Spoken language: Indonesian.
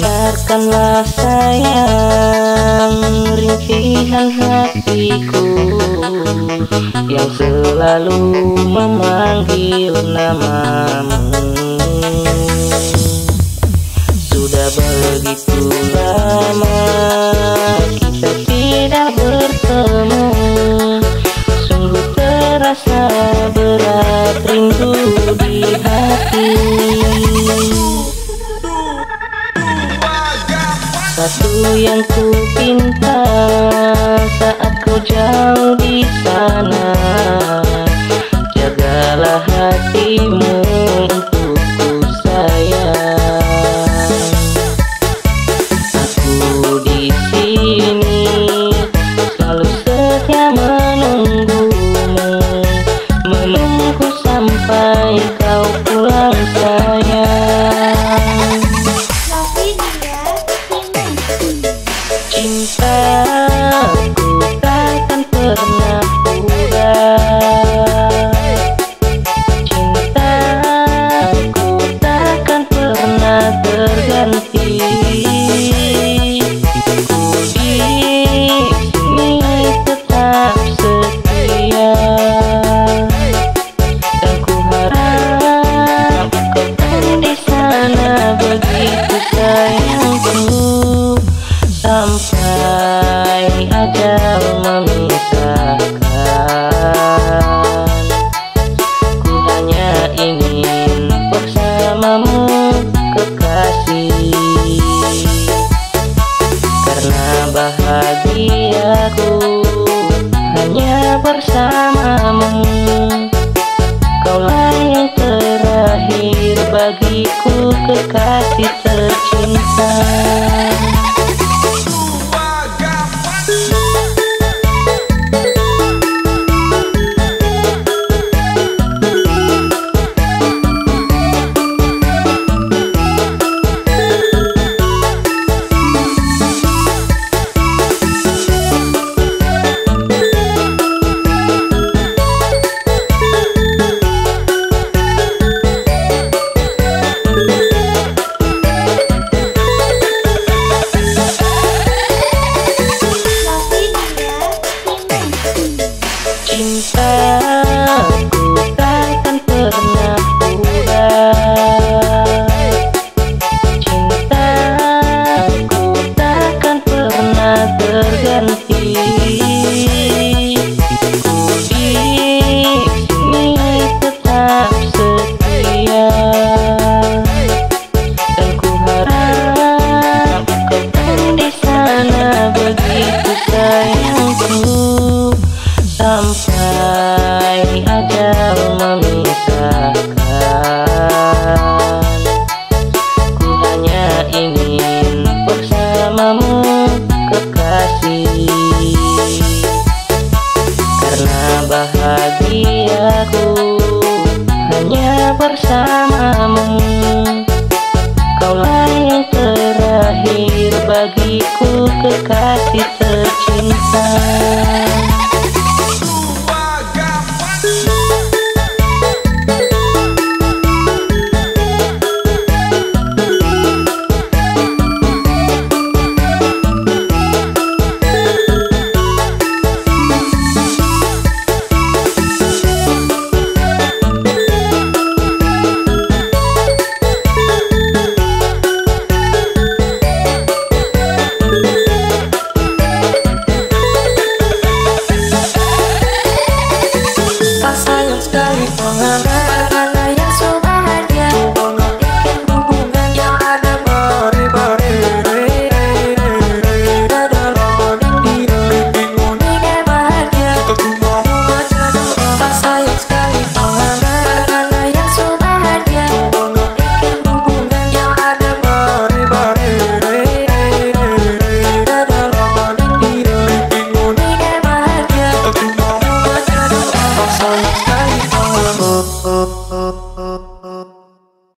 Dengarkanlah sayang rintihan hatiku Yang selalu memanggil namamu. Sudah begitu lama kita tidak bertemu. Sungguh terasa berat rindu di hati Satu yang ku pinta saat kau jauh di sana. Jagalah hatimu memisahkan Ku hanya ingin bersamamu kekasih Karena bahagiaku hanya bersamamu Kaulah yang terakhir bagiku kekasih tercinta Cintaku takkan pernah pudar Cintaku takkan pernah terganti Ku di sini tetap setia. Dan ku harap kau pun di sana begitu sayangku. Sampai bahagiaku hanya bersamamu. Kaulah yang terakhir bagiku kekasih tercinta